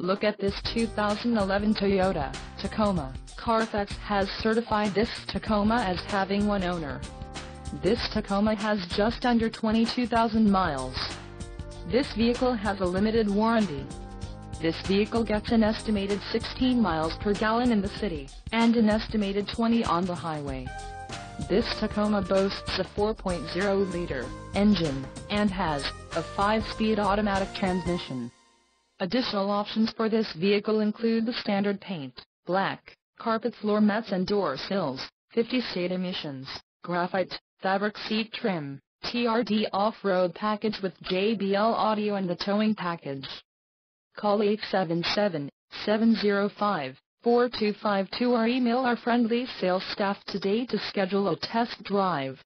Look at this 2011 Toyota Tacoma. Carfax has certified this Tacoma as having one owner. This Tacoma has just under 22,000 miles. This vehicle has a limited warranty. This vehicle gets an estimated 16 miles per gallon in the city, and an estimated 20 on the highway. This Tacoma boasts a 4.0-liter engine, and has a 5-speed automatic transmission. Additional options for this vehicle include the standard paint, black, carpet floor mats and door sills, 50 state emissions, graphite, fabric seat trim, TRD off-road package with JBL audio and the towing package. Call 877-705-4252 or email our friendly sales staff today to schedule a test drive.